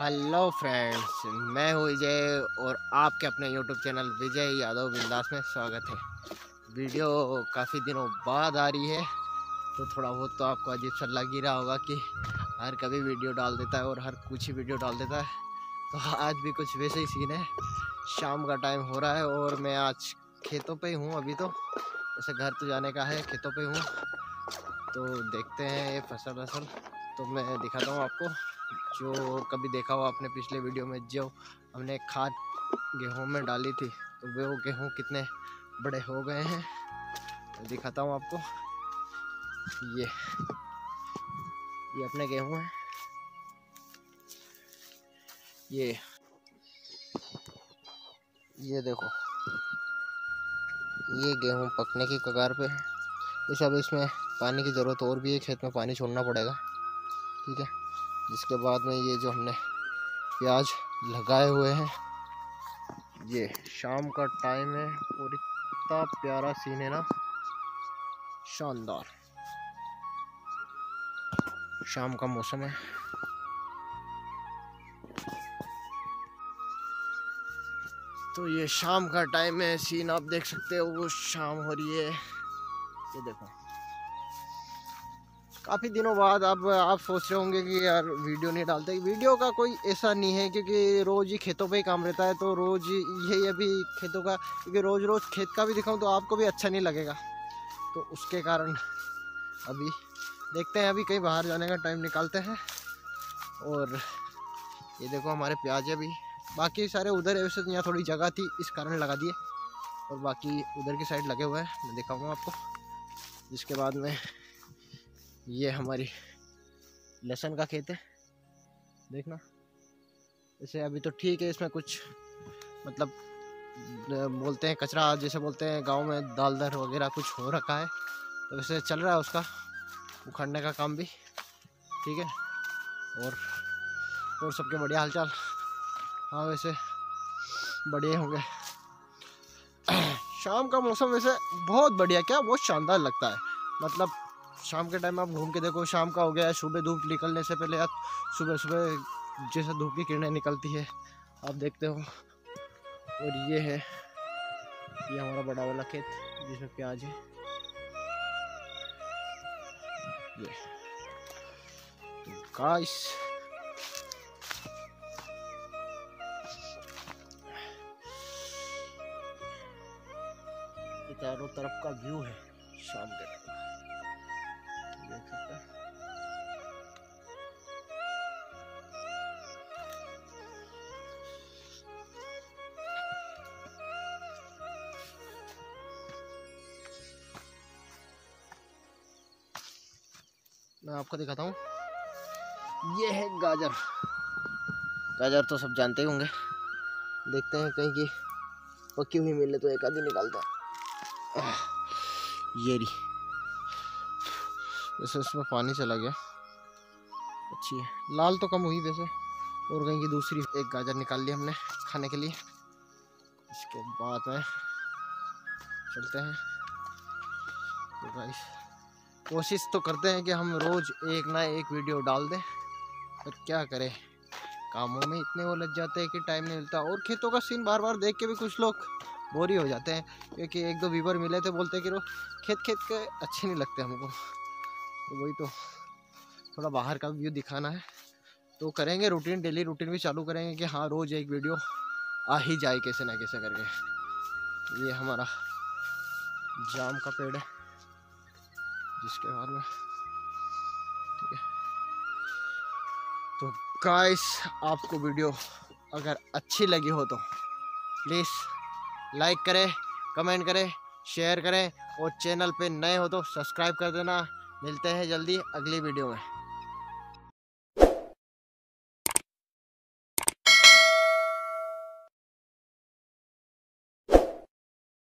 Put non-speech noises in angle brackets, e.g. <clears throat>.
Hello friends मैं हूँ विजय और आपके अपने यूट्यूब चैनल विजय यादव बिंदास में स्वागत है। वीडियो काफ़ी दिनों बाद आ रही है तो थोड़ा बहुत तो आपको अजीब सा लग ही रहा होगा कि हर कभी वीडियो डाल देता है और हर कुछ ही वीडियो डाल देता है। तो आज भी कुछ वैसे ही सीन है। शाम का टाइम हो रहा है और मैं आज खेतों पे ही हूँ अभी तो। वैसे घर तो जाने का है, खेतों पे हूँ। तो देखते हैं ये फ़सल वसल। तो मैं दिखाता हूँ आपको। जो कभी देखा हो आपने पिछले वीडियो में, जो हमने खाद गेहूँ में डाली थी तो वो गेहूँ कितने बड़े हो गए हैं? तो दिखाता हूँ आपको। ये ये अपने गेहूँ हैं। ये ये देखो। ये गेहूँ पकने की कगार पे है। इस अब इसमें पानी की ज़रूरत और भी है, खेत में पानी छोड़ना पड़ेगा। ठीक है? जिसके बाद में ये जो हमने प्याज लगाए हुए हैं, ये शाम का टाइम है और इतना प्यारा सीन है ना। शानदार। शाम का मौसम है। तो ये शाम का टाइम है सीन आप देख सकते हो, वो शाम हो रही है। ये देखो। काफ़ी दिनों बाद अब आप सोच रहे होंगे कि यार वीडियो नहीं डालते। वीडियो का कोई ऐसा नहीं है क्योंकि रोज़ ही खेतों पे ही काम रहता है तो रोज़ यही अभी खेतों का, क्योंकि रोज़ रोज़ खेत का भी दिखाऊँ तो आपको भी अच्छा नहीं लगेगा। तो उसके कारण अभी देखते हैं, अभी कहीं बाहर जाने का टाइम निकालते हैं। और ये देखो हमारे प्याज अभी बाकी सारे उधर वैसे यहाँ थोड़ी जगह थी, इस कारण लगा दिए। और बाकी उधर की साइड लगे हुए हैं, मैं दिखाऊँगा आपको। जिसके बाद में ये हमारी लहसुन का खेत है। देखना। जैसे अभी तो ठीक है, इसमें कुछ मतलब बोलते हैं कचरा, जैसे बोलते हैं गाँव में दाल दर वगैरह कुछ हो रखा है तो वैसे चल रहा है उसका, उखड़ने का काम भी। ठीक है? और और सबके बढ़िया हालचाल। हाँ वैसे बढ़िया होंगे। <clears throat> शाम का मौसम वैसे बहुत बढ़िया, क्या बहुत शानदार लगता है। मतलब शाम के टाइम आप घूम के देखो, शाम का हो गया है, सुबह धूप निकलने से पहले आप सुबह सुबह जैसे धूप की किरणें निकलती है, आप देखते हो। और ये है, ये हमारा बड़ा वाला खेत, जिसमें प्याज है। ये। तो गाइस चारों तरफ़ का व्यू है, शाम के टाइम। मैं आपको दिखाता हूँ। ये है गाजर। गाजर तो सब जानते ही होंगे। देखते हैं कहीं की पक्की हुई मिले तो एक आधी निकालता है। ये रही। वैसे उसमें पानी चला गया। अच्छी है। लाल तो कम हुई वैसे। और कहीं की दूसरी एक गाजर निकाल ली हमने खाने के लिए। इसके बाद में चलते हैं। तो गाइस कोशिश तो करते हैं कि हम रोज़ एक ना एक वीडियो डाल दें। पर क्या करें? कामों में इतने वो लग जाते हैं कि टाइम नहीं मिलता। और खेतों का सीन बार बार देख के भी कुछ लोग बोरी हो जाते हैं। क्योंकि एक दो वीवर मिले थे, बोलते कि रो खेत खेत के अच्छे नहीं लगते हमको। तो वही तो थोड़ा बाहर का व्यू दिखाना है। तो करेंगे रूटीन डेली रूटीन भी चालू करेंगे कि हाँ रोज़ एक वीडियो आ ही जाए कैसे ना कैसे करके। ये हमारा जाम का पेड़ है, जिसके बाद में। ठीक है। तो गाइस आपको वीडियो अगर अच्छी लगी हो तो प्लीज़ लाइक करें कमेंट करें शेयर करें, और चैनल पे नए हो तो सब्सक्राइब कर देना। मिलते हैं जल्दी अगली वीडियो में।